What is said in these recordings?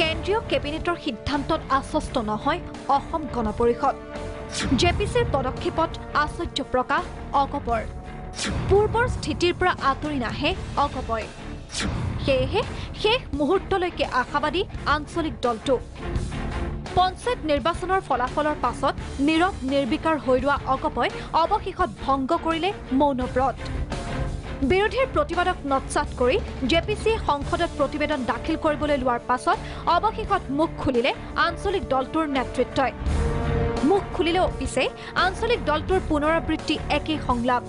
কেন্দ্ৰীয় কেবিনেটৰ সিদ্ধান্তত আশ্বস্ত নহয় অসম গণ পৰিষদ জে পি চিৰ পদক্ষেপত আশ্চৰ্য প্ৰকাশ অগপৰ পূৰ্বৰ স্থিতিৰ পৰা আঁতৰি নাহে অগপই সেয়েহে শেষ মুহূৰ্তলৈকে আশাবাদী আঞ্চলিক দলটো। পঞ্চায়ত নিৰ্বাচনৰ ফলাফলৰ পাছত নীৰৱ নিৰ্বিকাৰ হৈ ৰোৱা অগপই অৱশেষত ভংগ কৰিলে মৌনব্ৰত বিৰোধীৰ প্ৰতিবাদক নৎসাত কৰি জে পি চিয়ে সংসদত প্ৰতিবেদন দাখিল কৰিবলৈ লোৱাৰ পাছত অৱশেষত মুখ খুলিলে আঞ্চলিক দলটোৰ নেতৃত্বই। মুখ খুলিলেও পিছে আঞ্চলিক দলটোৰ পুনৰাবৃত্তি একেই সংলাপ।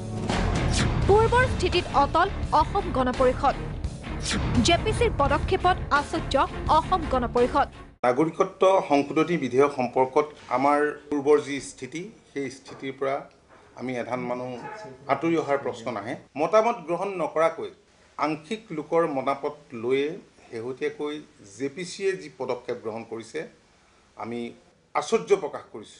পূৰ্বৰ স্থিতিত অটল অসম গণ পৰিষদ জে পি চিৰ পদক্ষেপত আশ্চৰ্য অসম গণ পৰিষদ নাগৰিকত্ব সংশোধনী বিধেয়ক সম্পৰ্কত আমাৰ পূৰ্বৰ যি স্থিতি সেই স্থিতিৰ পৰা আমি এধান মানুহ আঁতৰি অহাৰ প্ৰশ্ন নাহে। মতামত গ্ৰহণ নকৰাকৈ আংশিক লোকৰ মতামত লৈয়ে শেহতীয়াকৈ জে পি চিয়ে যি পদক্ষেপ গ্ৰহণ কৰিছে আমি আশ্চৰ্য প্ৰকাশ কৰিছোঁ।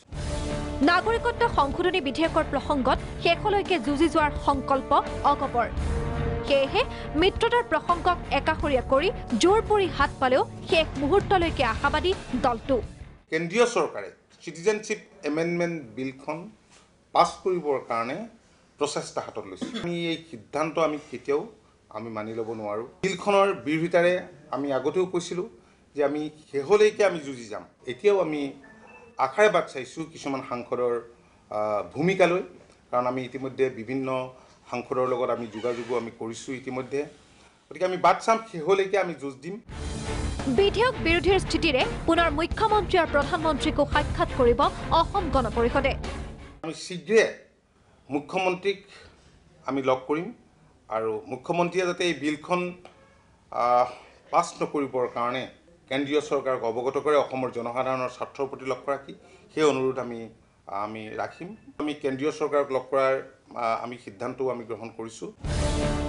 নাগৰিকত্ব সংশোধনী বিধেয়কৰ প্ৰসংগত শেষলৈকে যুঁজি যোৱাৰ সংকল্প অগপৰ সেয়েহে মিত্ৰতাৰ প্ৰসংগক একাষৰীয়া কৰি জোৰ পৰি হাত পালেও শেষ মুহূৰ্তলৈকে আশাবাদী দলটো। কেন্দ্ৰীয় চৰকাৰে চিটিজেনশ্বিপ এমেণ্ডমেণ্ট বিলখন পাছ কৰিবৰ কাৰণে প্ৰচেষ্টা হাতত লৈছে। আমি এই সিদ্ধান্ত আমি কেতিয়াও আমি মানি ল'ব নোৱাৰোঁ। বিলখনৰ বিৰোধিতাৰে আমি আগতেও কৈছিলোঁ যে আমি শেহলৈকে আমি যুঁজি যাম। এতিয়াও আমি আশাৰে বাট চাইছোঁ কিছুমান সাংসদৰ ভূমিকালৈ। কাৰণ আমি ইতিমধ্যে বিভিন্ন সাংসদৰ লগত আমি যোগাযোগো আমি কৰিছোঁ ইতিমধ্যে। গতিকে আমি বাট চাম শেহলৈকে আমি যুঁজ দিম। বিধেয়ক বিৰোধীৰ স্থিতিৰে পুনৰ মুখ্যমন্ত্ৰী আৰু প্ৰধানমন্ত্ৰীকো সাক্ষাৎ কৰিব অসম গণ পৰিষদে। আমি শীঘ্ৰে মুখ্যমন্ত্ৰীক আমি লগ কৰিম আৰু মুখ্যমন্ত্ৰীয়ে যাতে এই বিলখন পাছ নকৰিবৰ কাৰণে কেন্দ্ৰীয় চৰকাৰক অৱগত কৰে অসমৰ জনসাধাৰণৰ স্বাৰ্থৰ প্ৰতি লক্ষ্য ৰাখি সেই অনুৰোধ আমি আমি ৰাখিম। আমি কেন্দ্ৰীয় চৰকাৰক লগ কৰাৰ আমি সিদ্ধান্তও আমি গ্ৰহণ কৰিছোঁ।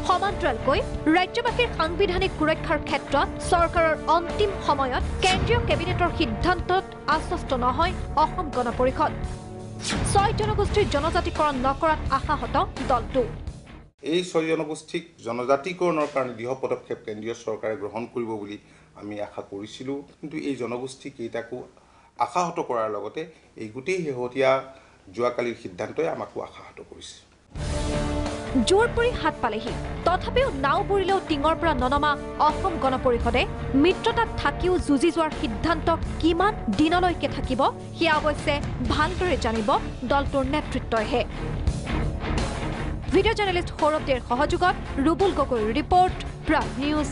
সমান্তৰালকৈ ৰাজ্যবাসীৰ সাংবিধানিক সুৰক্ষাৰ ক্ষেত্ৰত চৰকাৰৰ অন্তিম সময়ত কেন্দ্ৰীয় কেবিনেটৰ সিদ্ধান্তত আশ্বস্ত নহয় অসম গণ পৰিষদ। ছয় জনগোষ্ঠীৰ জনজাতিকৰণ নকৰাত আশাহত দলটো। এই ছয় জনগোষ্ঠীক জনজাতিকৰণৰ কাৰণে দৃঢ় পদক্ষেপ কেন্দ্ৰীয় চৰকাৰে গ্ৰহণ কৰিব বুলি আমি আশা কৰিছিলোঁ। কিন্তু এই জনগোষ্ঠীকেইটাকো আশাহত কৰাৰ লগতে এই গোটেই শেহতীয়া যোৱাকালিৰ সিদ্ধান্তই আমাকো আশাহত কৰিছে। জোৰ পৰি হাত পালেহি। তথাপিও নাও বুৰিলেও টিঙৰ পৰা ননমা অসম গণ পৰিষদে মিত্ৰতাত থাকিও যুঁজি যোৱাৰ সিদ্ধান্ত কিমান দিনলৈকে থাকিব সেয়া অৱশ্যে ভালদৰে জানিব দলটোৰ নেতৃত্বইহে। ভিডিঅ' জাৰ্নেলিষ্ট সৌৰভ দেৰ সহযোগত ৰুবুল গগৈৰ ৰিপৰ্ট প্ৰাগ নিউজ।